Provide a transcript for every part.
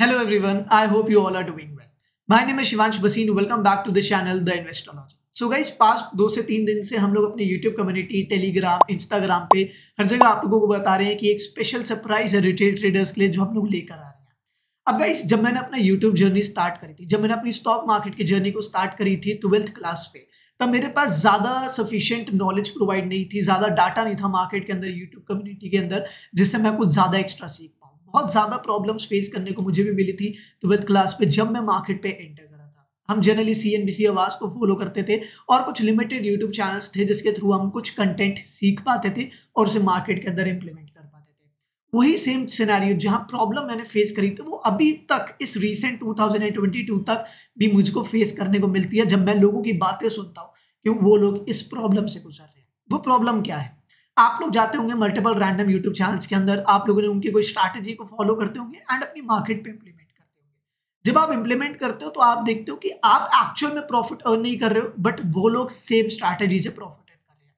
Hello everyone, I hope you all are doing well. My name is Shivansh Basin. Welcome back to the channel The. So guys past दो से तीन दिन से हम लोग अपने यूट्यूब कम्युनिटी टेलीग्राम इंस्टाग्राम पे हर जगह आप लोगों को बता रहे हैं कि एक स्पेशल सरप्राइज़ है रिटेल ट्रेडर्स के लिए जो हम लोग लेकर आ रहे हैं अब गाइज़ जब मैंने अपना यूट्यूब जर्नी स्टार्ट करी थी जब मैंने अपनी स्टॉक मार्केट की जर्नी को स्टार्ट करी थी ट्वेल्थ क्लास पे तब मेरे पास ज़्यादा सफिशियंट नॉलेज प्रोवाइड नहीं थी ज़्यादा डाटा नहीं था मार्केट के अंदर यूट्यूब कम्युनिटी के अंदर जिससे मैं कुछ ज़्यादा एक्स्ट्रा सीख बहुत ज़्यादा प्रॉब्लम्स फेस करने को मुझे भी मिली थी ट्वेल्थ क्लास पे जब मैं मार्केट पे एंटर करा था। हम generally C N B C Awaaz को फॉलो करते थे और कुछ लिमिटेड यूट्यूब चैनल्स थे जिसके थ्रू हम कुछ कंटेंट सीख पाते थे और उसे मार्केट के अंदर इम्प्लीमेंट कर पाते थे। वही सेम सिनेरियो जहाँ प्रॉब्लम मैंने फेस करी थी वो अभी तक, इस रिसेंट 2022 तक भी मुझको फेस करने को मिलती है जब मैं लोगों की बातें सुनता हूँ कि वो लोग इस प्रॉब्लम से गुजर रहे हैं। वो प्रॉब्लम क्या है? आप लोग जाते होंगे मल्टीपल रैंडम यूट्यूब चैनल्स के अंदर, आप लोगों ने उनकी कोई स्ट्रैटेजी को फॉलो करते होंगे एंड अपनी मार्केट पे इंप्लीमेंट करते होंगे। जब आप इंप्लीमेंट करते हो तो आप देखते हो कि आप एक्चुअल में प्रॉफिट अर्न नहीं कर रहे हो बट वो लोग सेम स्ट्रैटेजी से प्रॉफिट अर्न कर रहे हैं।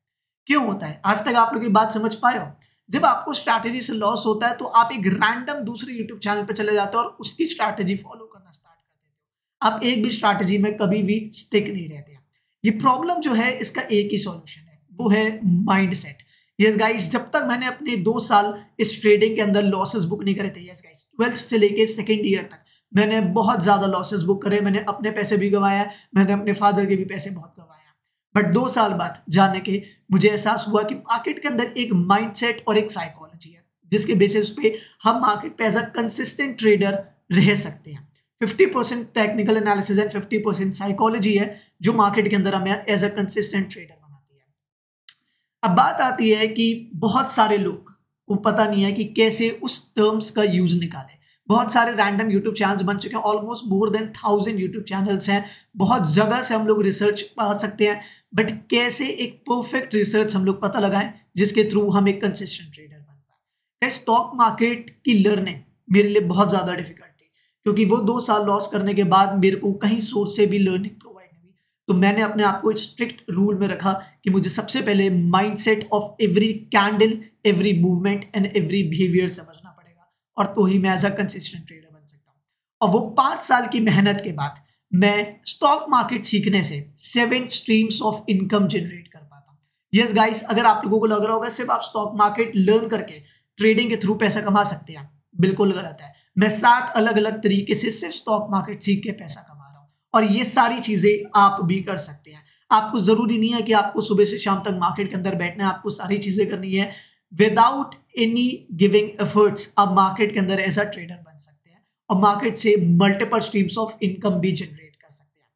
क्यों होता है? आज तक आप लोग ये बात समझ पाए हो? जब आपको स्ट्रैटेजी से लॉस होता है तो आप एक रैंडम दूसरे यूट्यूब चैनल पर चले जाते हो और उसकी स्ट्रैटेजी फॉलो करना स्टार्ट कर देते हो। आप एक भी स्ट्रैटेजी में कभी भी स्टिक नहीं रहते। ये प्रॉब्लम जो है, इसका एक ही सॉल्यूशन है, वो है माइंड यस गाइस जब तक मैंने अपने दो साल इस ट्रेडिंग के अंदर लॉसेस बुक नहीं करे थे यस गाइस ट्वेल्थ से लेके सेकेंड ईयर तक, मैंने बहुत ज़्यादा लॉसेस बुक करे, मैंने अपने पैसे भी गवाया मैंने अपने फादर के भी पैसे बहुत गवाया बट दो साल बाद जाने के मुझे एहसास हुआ कि मार्केट के अंदर एक माइंडसेट और एक साइकोलॉजी है, जिसके बेसिस पे हम मार्केट पे एज अ कंसिस्टेंट ट्रेडर रह सकते हैं। Fifty percent technical analysis and fifty percent psychology है, जो मार्केट के अंदर हमें एज अ कंसिस्टेंट ट्रेडर अब बात आती है कि बहुत सारे लोग को पता नहीं है कि कैसे उस टर्म्स का यूज़ निकाले। बहुत सारे रैंडम यूट्यूब चैनल्स बन चुके हैं almost more than thousand YouTube channels हैं। बहुत जगह से हम लोग रिसर्च पा सकते हैं बट कैसे एक परफेक्ट रिसर्च हम लोग पता लगाएँ, जिसके थ्रू हम एक कंसिस्टेंट ट्रेडर बन पाए। स्टॉक मार्केट की लर्निंग मेरे लिए बहुत ज़्यादा डिफ़िकल्ट थी, क्योंकि वो दो साल लॉस करने के बाद मेरे को कहीं सोर्स से भी लर्निंग तो मैंने अपने आप को स्ट्रिक्ट रूल में रखा कि मुझे सबसे पहले mindset of every candle every movement and every behaviour समझना पड़ेगा। और तो ही मैं एज अ कंसिस्टेंट ट्रेडर बन सकता हूँ। और वो पाँच साल की मेहनत के बाद मैं स्टॉक मार्केट सीखने से seven streams of income generate कर पाता हूँ। यस गाइस अगर आप लोगों को लग रहा होगा सिर्फ़ आप स्टॉक मार्केट लर्न करके ट्रेडिंग के थ्रू पैसा कमा सकते हैं। बिल्कुल गलत है। मैं सात अलग अलग तरीके से सिर्फ़ स्टॉक मार्केट सीख के पैसा और ये सारी चीज़ें आप भी कर सकते हैं। आपको ज़रूरी नहीं है कि आपको सुबह से शाम तक मार्केट के अंदर बैठना है, आपको सारी चीज़ें करनी है। विदाउट एनी गिविंग एफर्ट्स आप मार्केट के अंदर ऐसा ट्रेडर बन सकते हैं और मार्केट से मल्टीपल स्ट्रीम्स ऑफ़ इनकम भी जनरेट कर सकते हैं।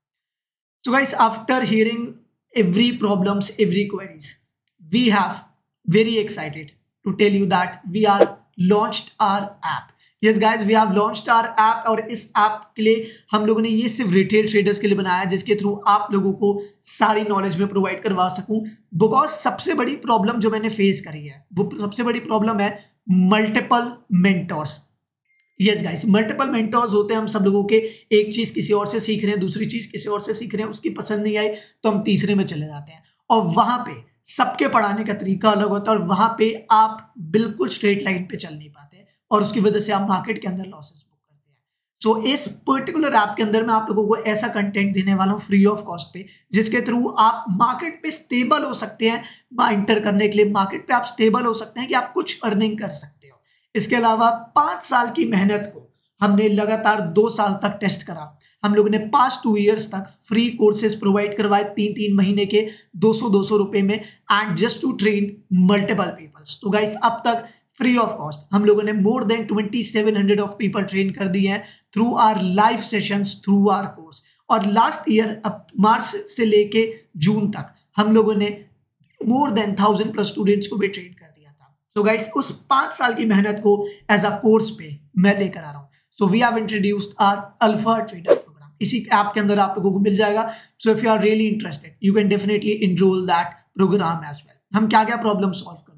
So guys after hearing every problems every queries we have very excited to tell you that we are launched our app yes guys we have launched our app और इस app के लिए हम लोगों ने ये सिर्फ़ रिटेल ट्रेडर्स के लिए बनाया जिसके थ्रू आप लोगों को सारी नॉलेज में प्रोवाइड करवा सकूँ। बिकॉज़ सबसे बड़ी प्रॉब्लम जो मैंने फेस करी है, वो सबसे बड़ी प्रॉब्लम है multiple mentors yes guys multiple mentors होते हैं हम सब लोगों के। एक चीज़ किसी और से सीख रहे हैं, दूसरी चीज़ किसी और से सीख रहे हैं, उसकी पसंद नहीं आई तो हम तीसरे में चले जाते हैं। और वहाँ पे सबके पढ़ाने का तरीका अलग होता है और वहाँ पे आप बिल्कुल स्ट्रेट लाइन पे चल नहीं पाते। और उसकी वजह से आप मार्केट के अंदर लॉसेस बुक करते हैं। सो so, इस पर्टिकुलर ऐप के अंदर मैं आप लोगों को ऐसा कंटेंट देने वाला हूँ फ्री ऑफ़ कॉस्ट पे जिसके थ्रू आप मार्केट पे स्टेबल हो सकते हैं इंटर करने के लिए मार्केट पे आप स्टेबल हो सकते हैं कि आप कुछ अर्निंग कर सकते हो। इसके अलावा पाँच साल की मेहनत को हमने लगातार दो साल तक टेस्ट करा। हम लोगों ने पास्ट टू ईयर्स तक फ्री कोर्सेज प्रोवाइड करवाए तीन तीन महीने के दो सौ दो सौ रुपए में and just to train multiple peoples तो गाइस अब तक फ्री ऑफ़ कॉस्ट हम लोगों ने more than twenty seven hundred of people train कर दिए हैं through our live sessions through our course और लास्ट ईयर अब मार्च से लेके जून तक हम लोगों ने more than thousand plus students को भी ट्रेन कर दिया था। सो so गाइस उस पाँच साल की मेहनत को एज अ कोर्स पे मैं लेकर आ रहा हूँ। So we have introduced our alpha trader programme इसी ऐप के अंदर आप लोगों को मिल जाएगा। So if you are really interested you can definitely enrol that programme as well हम क्या क्या प्रॉब्लम सॉल्व कर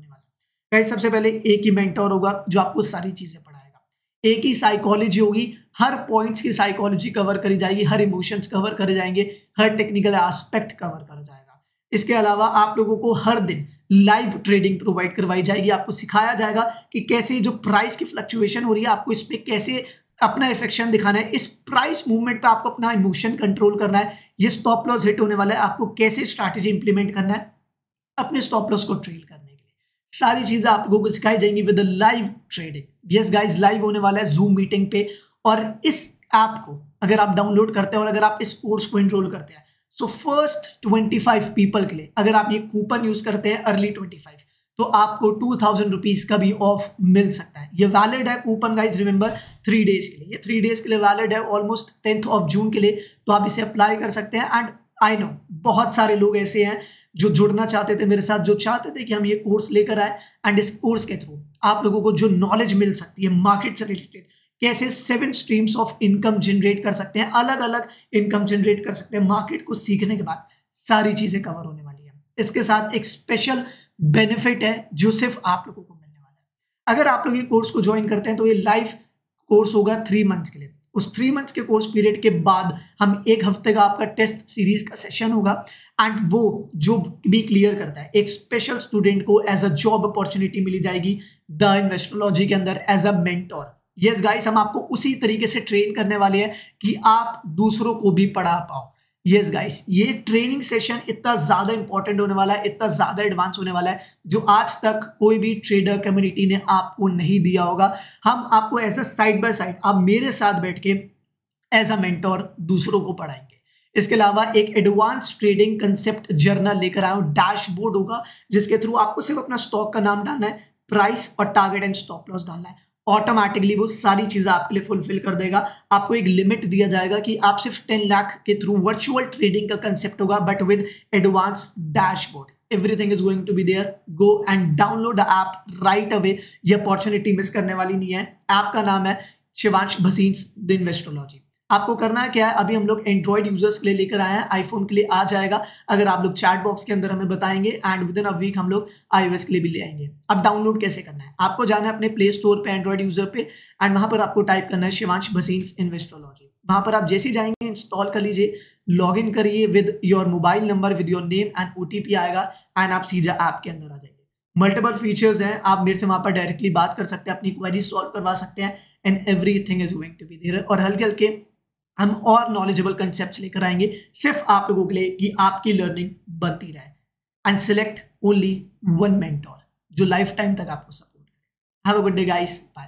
गाइस सबसे पहले एक ही मेंटर होगा जो आपको सारी चीज़ें पढ़ाएगा। एक ही साइकोलॉजी होगी, हर पॉइंट्स की साइकोलॉजी कवर करी जाएगी, हर इमोशंस कवर करे जाएँगे, हर टेक्निकल एस्पेक्ट कवर करा जाएगा। इसके अलावा आप लोगों को हर दिन लाइव ट्रेडिंग प्रोवाइड करवाई जाएगी। आपको सिखाया जाएगा कि कैसे जो प्राइस की फ्लक्चुएशन हो रही है, आपको इस पर कैसे अपना इफेक्शन दिखाना है, इस प्राइस मूवमेंट पे आपको अपना इमोशन कंट्रोल करना है, ये स्टॉप लॉस हिट होने वाला है, आपको कैसे स्ट्रैटेजी इंप्लीमेंट करना है, अपने स्टॉप लॉस को ट्रेल करना लिए सारी चीज़ें आप लोगों को सिखाई जाएँगी with live trading yes guys live होने वाला है जूम मीटिंग पे और इस ऐप को अगर आप डाउनलोड करते हैं और अगर आप इस कोर्स को इनरोल करते हैं सो फ़र्स्ट 25 पीपल के लिए, अगर आप ये कूपन यूज़ करते हैं अर्ली 25 तो आपको टू थाउज़ेंड रुपीज़ का भी ऑफ़ मिल सकता है. ये वैलिड है coupon guys remember three days के लिए. ये थ्री डेज़ के लिए वैलिड है ऑलमोस्ट टेंथ ऑफ़ जून के लिए तो आप इसे अप्लाई कर सकते हैं एंड आई नो बहुत सारे लोग ऐसे हैं जो जुड़ना चाहते थे मेरे साथ, जो चाहते थे कि हम ये कोर्स लेकर आए एंड इस कोर्स के थ्रू आप लोगों को जो नॉलेज मिल सकती है मार्केट से रिलेटेड कैसे seven streams of income generate कर सकते हैं अलग अलग इनकम जनरेट कर सकते हैं मार्केट को सीखने के बाद सारी चीज़ें कवर होने वाली है। इसके साथ एक स्पेशल बेनिफिट है जो सिर्फ़ आप लोगों को मिलने वाला है। अगर आप लोग ये कोर्स को ज्वाइन करते हैं तो ये लाइव कोर्स होगा थ्री मंथ्स के लिए। उस थ्री मंथ्स के कोर्स पीरियड के बाद हम एक हफ़्ते का आपका टेस्ट सीरीज़ का सेशन होगा। एंड वो जो भी क्लियर करता है। एक स्पेशल स्टूडेंट को एज अ जॉब अपॉर्चुनिटी मिली जाएगी द इन्वेस्ट्रोलॉजी के अंदर as a mentor yes guys हम आपको उसी तरीके से ट्रेन करने वाले हैं कि आप दूसरों को भी पढ़ा पाओ। यस गाइस ये ट्रेनिंग सेशन इतना ज़्यादा इंपॉर्टेंट होने वाला है, इतना ज़्यादा एडवांस होने वाला है, जो आज तक कोई भी ट्रेडर कम्युनिटी ने आपको नहीं दिया होगा। हम आपको as a side by side आप मेरे साथ बैठ के एज अ मेंटोर दूसरों को पढ़ाएँगे। इसके अलावा एक एडवांस ट्रेडिंग कंसेप्ट जर्नल लेकर आया हूँ डैशबोर्ड होगा, जिसके थ्रू आपको सिर्फ़ अपना स्टॉक का नाम डालना है प्राइस और टारगेट एंड स्टॉप लॉस डालना है। ऑटोमेटिकली वो सारी चीज़ें आपके लिए फुलफिल कर देगा। आपको एक लिमिट दिया जाएगा कि आप सिर्फ़ टेन लाख के थ्रू वर्चुअल ट्रेडिंग का कंसेप्ट होगा but with advance dashboard everything is going to be there go and download app right away ये अपॉर्चुनिटी मिस करने वाली नहीं है। ऐप का नाम है शिवांश भसीन्स द इन्वेस्ट्रोलॉजी आपको करना है, क्या है? अभी हम लोग एंड्रॉइड यूज़र्स के लिए लेकर आए हैं आईफोन के लिए आ जाएगा। अगर आप लोग चैट बॉक्स के अंदर हमें बताएँगे and within a week हम लोग आईओएस के लिए भी ले आएँगे। अब डाउनलोड कैसे करना है? आपको जाना है अपने प्ले स्टोर पे एंड्रॉइड यूज़र पे एंड वहाँ पर आपको टाइप करना है शिवांश भसीन्स इन्वेस्ट्रोलॉजी वहाँ पर आप जैसे जाएँगे इंस्टॉल कर लीजिए लॉग इन करिए with your mobile number with your name and ओ आएगा एंड आप सीधा ऐप के अंदर आ जाएँगे मल्टीपल फीचर्स हैं, आप मेरे से वहाँ पर डायरेक्टली बात कर सकते हैं, अपनी क्वेरी सॉल्व करवा सकते हैं and everything is going to be there और हल्के हल्के हम और नॉलेजेबल कंसेप्ट लेकर आएँगे, सिर्फ़ आप लोगों के लिए कि आपकी लर्निंग बनती रहे। And select only one mentor जो लाइफ टाइम तक आपको सपोर्ट करे। Have a good day guys bye